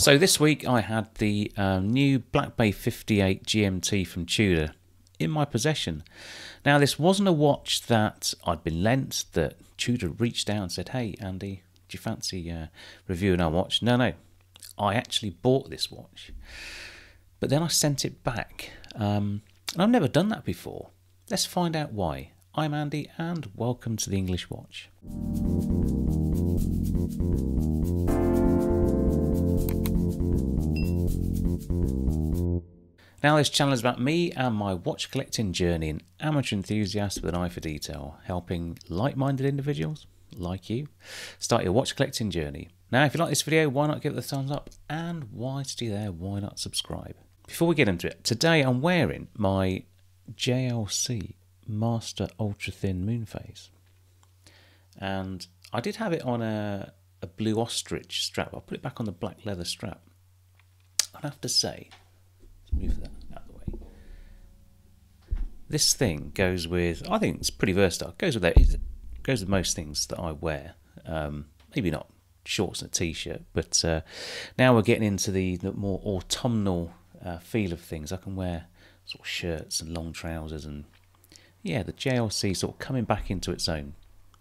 So this week I had the um, new Black Bay 58 GMT from Tudor in my possession. Now this wasn't a watch that I'd been lent, that Tudor reached out and said, hey Andy, do you fancy uh, reviewing our watch? No, no, I actually bought this watch. But then I sent it back. Um, and I've never done that before. Let's find out why. I'm Andy and welcome to the English Watch. Now, this channel is about me and my watch collecting journey, an amateur enthusiast with an eye for detail, helping like minded individuals like you start your watch collecting journey. Now, if you like this video, why not give it a thumbs up? And whilst you're there, why not subscribe? Before we get into it, today I'm wearing my JLC Master Ultra Thin Moonphase. And I did have it on a, a blue ostrich strap. I'll put it back on the black leather strap. I have to say, move that out of the way. This thing goes with, I think it's pretty versatile. Goes with it goes with most things that I wear. Um, maybe not shorts and a t-shirt, but uh, now we're getting into the, the more autumnal uh, feel of things. I can wear sort of shirts and long trousers, and yeah, the JLC sort of coming back into its own.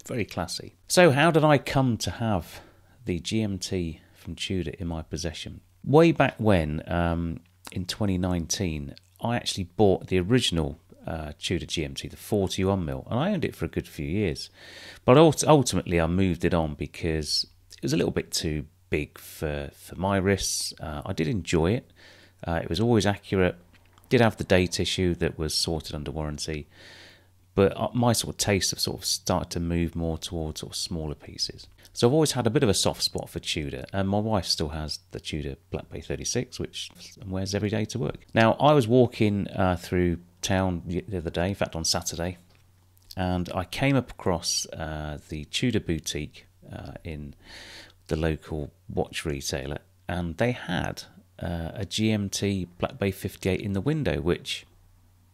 Very classy. So, how did I come to have the GMT from Tudor in my possession? Way back when, um, in 2019, I actually bought the original uh, Tudor GMT, the 41 mil, and I owned it for a good few years. But ultimately, I moved it on because it was a little bit too big for, for my wrists. Uh, I did enjoy it, uh, it was always accurate, did have the date issue that was sorted under warranty. But uh, my sort of taste have sort of started to move more towards sort of smaller pieces. So I've always had a bit of a soft spot for Tudor, and my wife still has the Tudor Black Bay 36, which wears every day to work. Now, I was walking uh, through town the other day, in fact, on Saturday, and I came across uh, the Tudor boutique uh, in the local watch retailer, and they had uh, a GMT Black Bay 58 in the window, which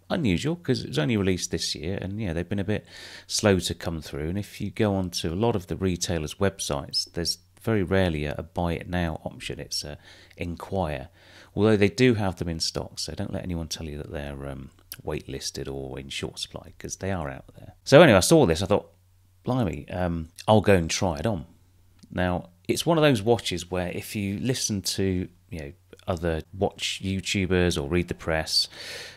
unusual because it was only released this year and yeah they've been a bit slow to come through. And if you go on to a lot of the retailers websites there's very rarely a, a buy it now option. It's a inquire. Although they do have them in stock so don't let anyone tell you that they're um, waitlisted or in short supply because they are out there. So anyway i saw this i thought blimey um, i'll go and try it on. Now it's one of those watches where if you listen to you know other watch YouTubers or read the press.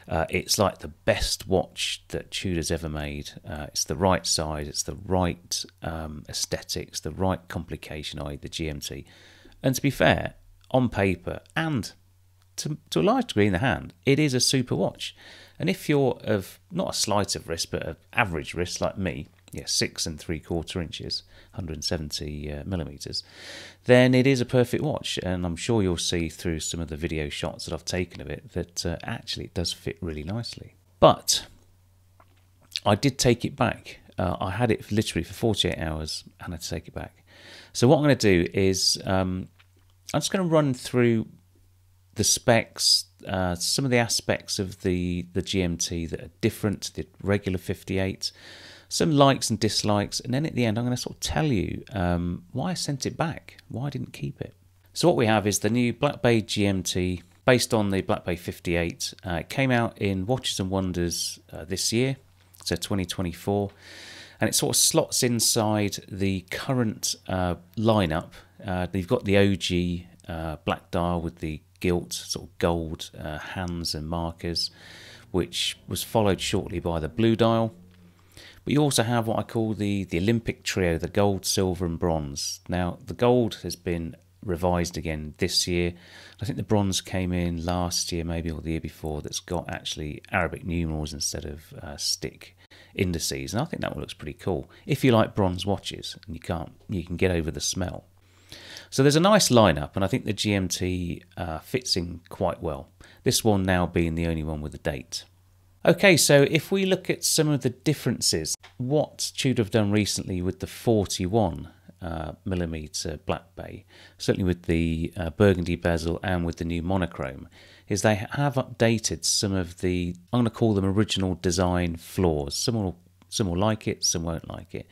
Uh, it's like the best watch that Tudor's ever made. Uh, it's the right size, it's the right um, aesthetics, the right complication, i.e., the GMT. And to be fair, on paper and to, to a large degree in the hand, it is a super watch. And if you're of not a slight of wrist, but an average wrist like me, yeah, six and three quarter inches, 170 uh, millimeters, then it is a perfect watch. And I'm sure you'll see through some of the video shots that I've taken of it that uh, actually it does fit really nicely. But I did take it back. Uh, I had it literally for 48 hours and I had to take it back. So what I'm going to do is um, I'm just going to run through the specs, uh, some of the aspects of the, the GMT that are different to the regular 58 some likes and dislikes, and then at the end, I'm going to sort of tell you um, why I sent it back, why I didn't keep it. So, what we have is the new Black Bay GMT based on the Black Bay 58. Uh, it came out in Watches and Wonders uh, this year, so 2024, and it sort of slots inside the current uh, lineup. Uh, they've got the OG uh, black dial with the gilt sort of gold uh, hands and markers, which was followed shortly by the blue dial. But you also have what I call the, the Olympic trio, the gold, silver, and bronze. Now, the gold has been revised again this year. I think the bronze came in last year, maybe, or the year before, that's got actually Arabic numerals instead of uh, stick indices. And I think that one looks pretty cool. If you like bronze watches and you can't, you can get over the smell. So there's a nice lineup, and I think the GMT uh, fits in quite well. This one now being the only one with a date. Okay, so if we look at some of the differences, what Tudor have done recently with the 41 uh, millimeter Black Bay, certainly with the uh, burgundy bezel and with the new monochrome, is they have updated some of the I'm going to call them original design flaws. Some will some will like it, some won't like it.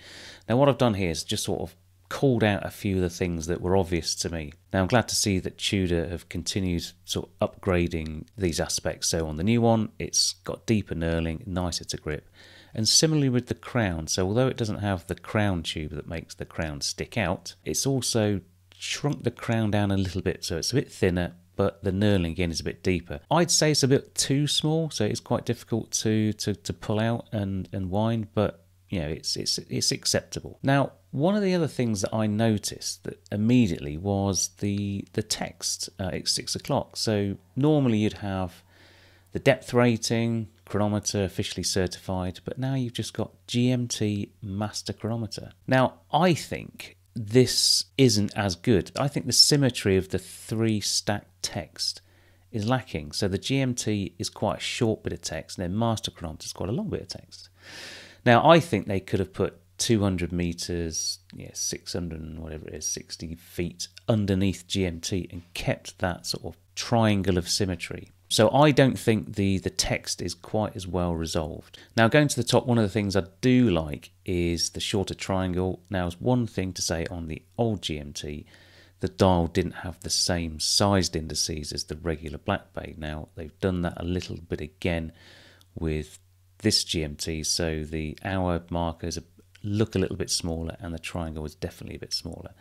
Now, what I've done here is just sort of called out a few of the things that were obvious to me. Now I'm glad to see that Tudor have continued sort of upgrading these aspects. So on the new one, it's got deeper knurling, nicer to grip. And similarly with the crown, so although it doesn't have the crown tube that makes the crown stick out, it's also shrunk the crown down a little bit so it's a bit thinner but the knurling again is a bit deeper. I'd say it's a bit too small, so it's quite difficult to, to, to pull out and, and wind, but you know, it's it's it's acceptable. Now, one of the other things that I noticed that immediately was the the text uh, at six o'clock. So normally you'd have the depth rating, chronometer officially certified, but now you've just got GMT master chronometer. Now, I think this isn't as good. I think the symmetry of the three stacked text is lacking. So the GMT is quite a short bit of text, and then master chronometer is quite a long bit of text. Now, I think they could have put 200 meters, yeah, 600 whatever it is, 60 feet underneath GMT and kept that sort of triangle of symmetry. So I don't think the the text is quite as well resolved. Now going to the top, one of the things I do like is the shorter triangle. Now, it's one thing to say on the old GMT, the dial didn't have the same sized indices as the regular Black Bay. Now they've done that a little bit again with this GMT, so the hour markers look a little bit smaller and the triangle is definitely a bit smaller.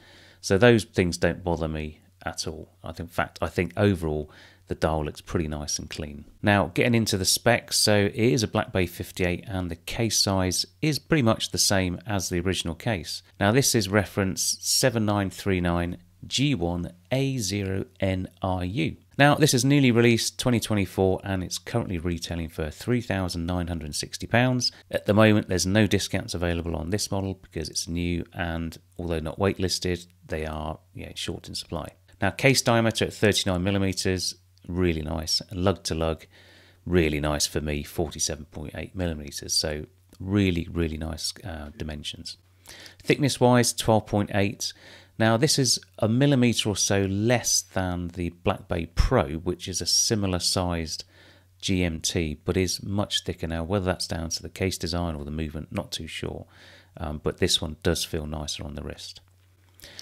So those things don't bother me at all. I think, in fact, I think overall the dial looks pretty nice and clean. Now, getting into the specs, so it is a Black Bay 58 and the case size is pretty much the same as the original case. Now, this is reference 7939 G1A0NRU. Now, this is newly released 2024 and it's currently retailing for £3,960. At the moment, there's no discounts available on this model because it's new and although not waitlisted, they are short in supply. Now, case diameter at 39 millimeters, really nice. Lug to lug, really nice for me, 47.8 millimeters. So, really, really nice uh, dimensions. Thickness wise, 12.8 now, this is a millimetre or so less than the Black Bay Pro, which is a similar sized GMT, but is much thicker now. Whether that's down to the case design or the movement, not too sure. Um, but this one does feel nicer on the wrist.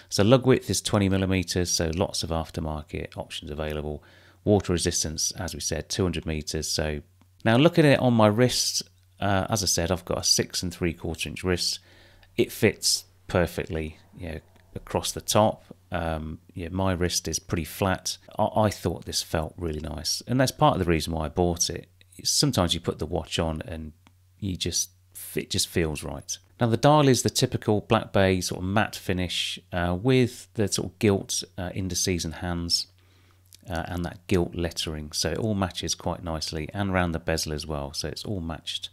So lug width is 20 millimeters, so lots of aftermarket options available. Water resistance, as we said, 200 meters. So now looking at it on my wrist, uh, as I said, I've got a six and three quarter inch wrist. It fits perfectly. You know, across the top. Um, yeah, my wrist is pretty flat. I, I, thought this felt really nice, and that's part of the reason why I bought it. Sometimes you put the watch on and you just it just feels right. Now the dial is the typical Black Bay sort of matte finish uh, with the sort of gilt uh, indices and hands. Uh, and that gilt lettering, so it all matches quite nicely, and around the bezel as well, so it's all matched.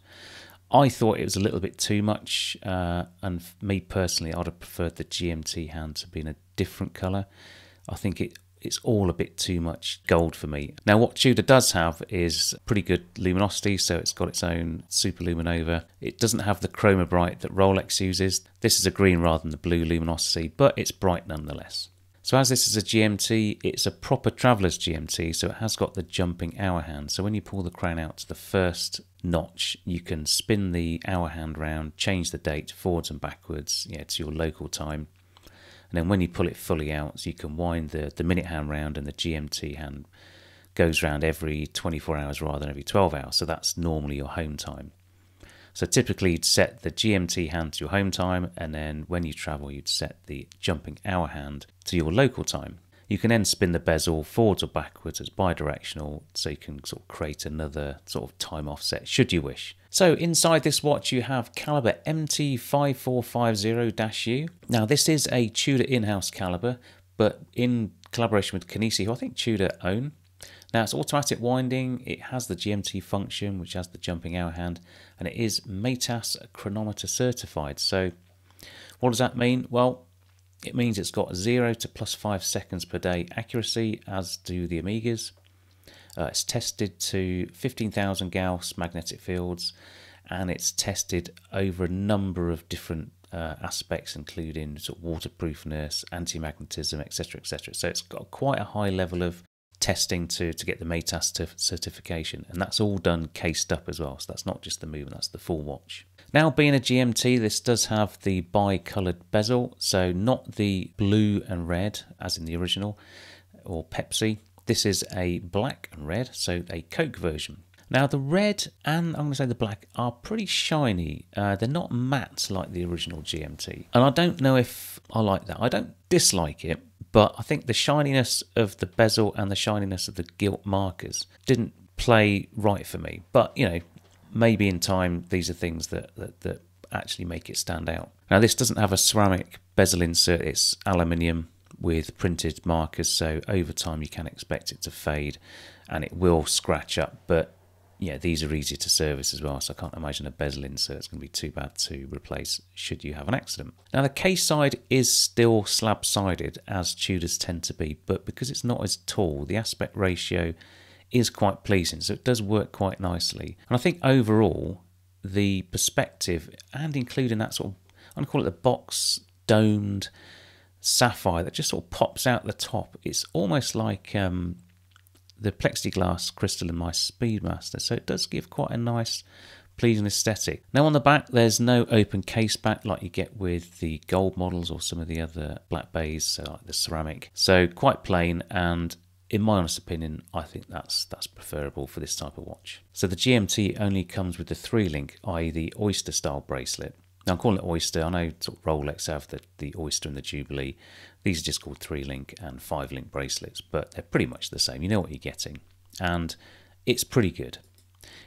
I thought it was a little bit too much, uh, and me personally, I'd have preferred the GMT hand to be in a different colour. I think it it's all a bit too much gold for me. Now, what Tudor does have is pretty good luminosity, so it's got its own super luminova. It doesn't have the Chromalight that Rolex uses. This is a green rather than the blue luminosity, but it's bright nonetheless. So as this is a GMT, it's a proper traveller's GMT, so it has got the jumping hour hand. So when you pull the crown out to the first notch, you can spin the hour hand round, change the date forwards and backwards yeah, to your local time. And then when you pull it fully out, so you can wind the, the minute hand round and the GMT hand goes round every 24 hours rather than every 12 hours. So that's normally your home time. So typically you'd set the GMT hand to your home time, and then when you travel, you'd set the jumping hour hand to your local time. You can then spin the bezel forwards or backwards as bidirectional, so you can sort of create another sort of time offset should you wish. So inside this watch you have caliber MT5450-U. Now this is a Tudor in-house caliber, but in collaboration with Kenissi, who I think Tudor own. Now it's automatic winding, it has the GMT function, which has the jumping hour hand, and it is METAS chronometer certified. So what does that mean? Well, it means it's got 0 to plus 5 seconds per day accuracy, as do the Omegas. Uh, it's tested to 15,000 Gauss magnetic fields, and it's tested over a number of different uh, aspects, including sort of waterproofness, anti-magnetism, etc., etc. So it's got quite a high level of testing to to get the METAS certification, and that's all done cased up as well. So that's not just the movement; that's the full watch. Now, being a GMT, this does have the bi-coloured bezel, so not the blue and red as in the original or Pepsi. This is a black and red, so a Coke version. Now, the red and I'm going to say the black are pretty shiny. Uh, they're not matte like the original GMT. And I don't know if I like that. I don't dislike it, but I think the shininess of the bezel and the shininess of the gilt markers didn't play right for me. But, you know, maybe in time these are things that, that, that actually make it stand out. Now, this doesn't have a ceramic bezel insert, it's aluminium with printed markers, so over time you can expect it to fade and it will scratch up, but yeah, these are easy to service as well, so I can't imagine a bezel insert is going to be too bad to replace should you have an accident. Now, the case side is still slab sided, as Tudors tend to be, but because it's not as tall, the aspect ratio is quite pleasing, so it does work quite nicely. And I think overall, the perspective and including that sort of, I'm call it the box domed sapphire that just sort of pops out the top, it's almost like. Um, the plexiglass crystal in my Speedmaster, so it does give quite a nice pleasing aesthetic. Now on the back there's no open case back like you get with the gold models or some of the other black bays, so like the ceramic. So quite plain and in my honest opinion, I think that's that's preferable for this type of watch. So the GMT only comes with the three link, i.e. the Oyster style bracelet. Now I'm calling it Oyster. I know Rolex have the, the Oyster and the Jubilee. These are just called three link and five link bracelets, but they're pretty much the same. You know what you're getting, and it's pretty good.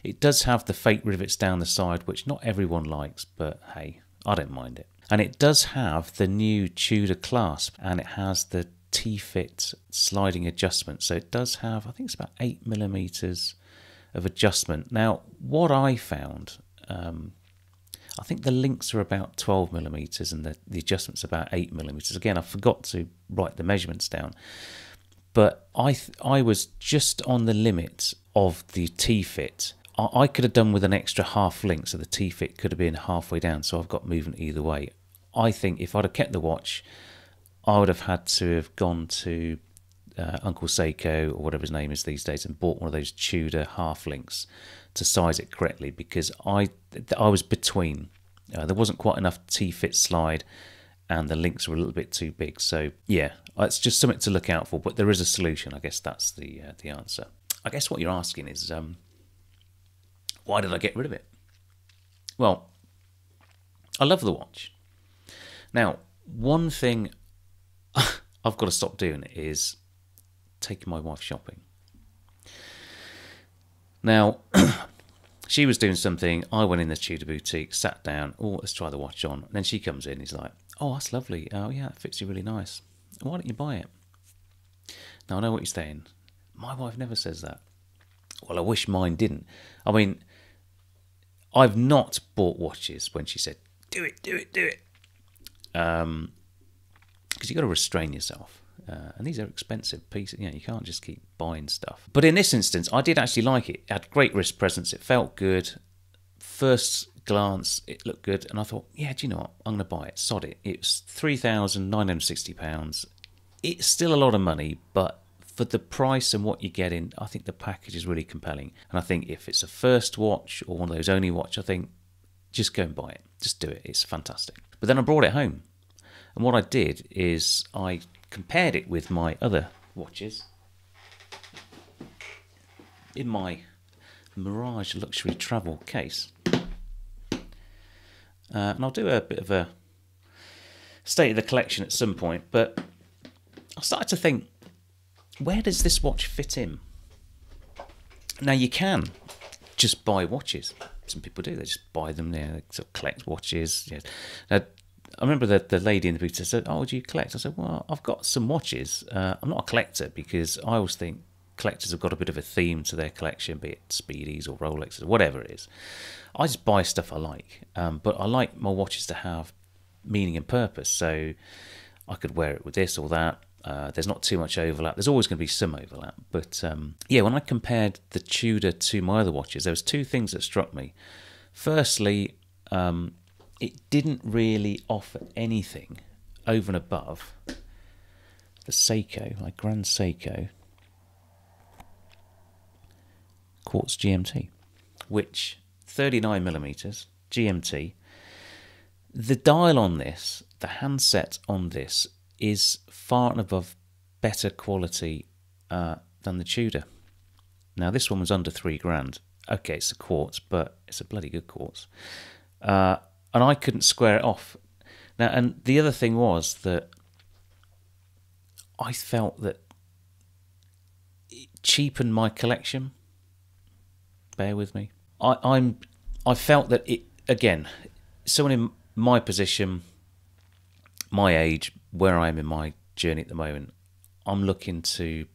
It does have the fake rivets down the side, which not everyone likes, but hey, I don't mind it. And it does have the new Tudor clasp, and it has the T-fit sliding adjustment. So it does have, I think it's about eight millimeters of adjustment. Now, what I found um, I think the links are about 12 millimeters and the, the adjustment's about 8 millimeters. Again, I forgot to write the measurements down, but I I was just on the limit of the T fit. I, I could have done with an extra half link, so the T fit could have been halfway down. So I've got movement either way. I think if I'd have kept the watch, I would have had to have gone to uh, Uncle Seiko or whatever his name is these days and bought one of those Tudor half links to size it correctly because I I was between. Uh, there wasn't quite enough T-fit slide, and the links were a little bit too big. So yeah, it's just something to look out for. But there is a solution. I guess that's the uh, the answer. I guess what you're asking is, um, why did I get rid of it? Well, I love the watch. Now, one thing I've got to stop doing is taking my wife shopping. Now, she was doing something. I went in the Tudor boutique, sat down. Oh, let's try the watch on. And then she comes in. He's like, "Oh, that's lovely. Oh, yeah, it fits you really nice. Why don't you buy it?" Now I know what you're saying. My wife never says that. Well, I wish mine didn't. I mean, I've not bought watches when she said, "Do it, do it, do it," um, because you've got to restrain yourself. Uh, and these are expensive pieces. You know, you can't just keep buying stuff. But in this instance, I did actually like it. It had great wrist presence. It felt good. First glance, it looked good, and I thought, yeah, do you know what? I'm going to buy it. Sod it. It was three thousand nine hundred sixty pounds. It's still a lot of money, but for the price and what you're getting, I think the package is really compelling. And I think if it's a first watch or one of those only watch, I think just go and buy it. Just do it. It's fantastic. But then I brought it home. And what I did is I compared it with my other watches in my Mirage luxury travel case. Uh, and I'll do a bit of a state of the collection at some point, but I started to think, where does this watch fit in? Now you can just buy watches. Some people do. They just buy them. They sort of collect watches. Now, I remember the, the lady in the booth said, "Oh, do you collect?" I said, "Well, I've got some watches. Uh, I'm not a collector because I always think collectors have got a bit of a theme to their collection, be it Speedies or Rolexes or whatever it is. I just buy stuff I like, um, but I like my watches to have meaning and purpose. So I could wear it with this or that. Uh, there's not too much overlap. There's always going to be some overlap, but um, yeah, when I compared the Tudor to my other watches, there was two things that struck me. Firstly, um, it didn't really offer anything over and above the Seiko, like Grand Seiko Quartz GMT, which 39 millimeters, GMT. The dial on this, the handset on this, is far and above better quality uh, than the Tudor. Now, this one was under three grand. Okay, it's a quartz, but it's a bloody good quartz. Uh, and I couldn't square it off. Now, and the other thing was that I felt that it cheapened my collection. Bear with me. I, I'm. I felt that it again. Someone in my position, my age, where I am in my journey at the moment, I'm looking to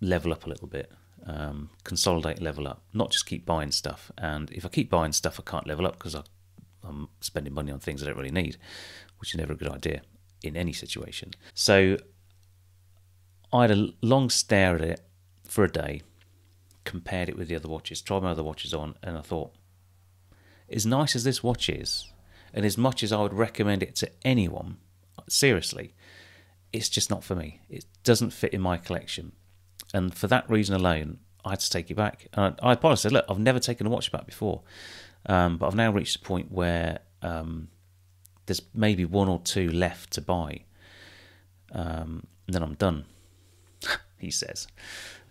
level up a little bit, um, consolidate, level up, not just keep buying stuff. And if I keep buying stuff, I can't level up because I'm spending money on things I don't really need, which is never a good idea in any situation. So I had a long stare at it for a day, compared it with the other watches, tried my other watches on, and I thought, as nice as this watch is, and as much as I would recommend it to anyone, seriously, it's just not for me. It doesn't fit in my collection. And for that reason alone, I had to take it back. And I, I apologise. Said, Look, I've never taken a watch back before, um, but I've now reached a point where um, there's maybe one or two left to buy. Um, then I'm done, he says.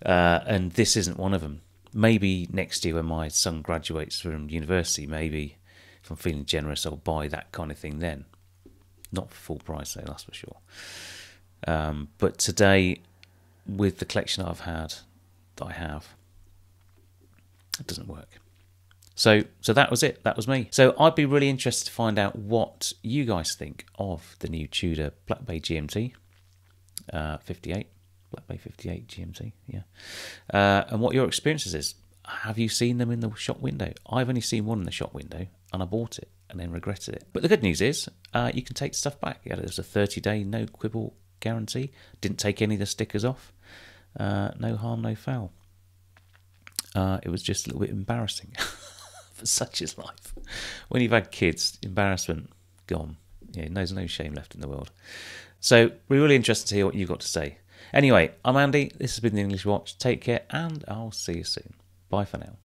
Uh, and this isn't one of them. Maybe next year when my son graduates from university, maybe if I'm feeling generous, I'll buy that kind of thing then. Not for full price, though, that's for sure. Um, but today, with the collection I've had, that I have, it doesn't work. So, so that was it. That was me. So I'd be really interested to find out what you guys think of the new Tudor Black Bay GMT uh, 58, Black Bay 58 GMT, yeah, uh, and what your experiences is. Have you seen them in the shop window? I've only seen one in the shop window, and I bought it and then regretted it. But the good news is, uh, you can take stuff back. Yeah, there's a 30 day no quibble guarantee. Didn't take any of the stickers off. Uh, no harm, no foul. Uh, it was just a little bit embarrassing. Such is life. When you've had kids, embarrassment gone. Yeah, there's no shame left in the world. So we're really interested to hear what you've got to say. Anyway, I'm Andy. This has been the English Watch. Take care, and I'll see you soon. Bye for now.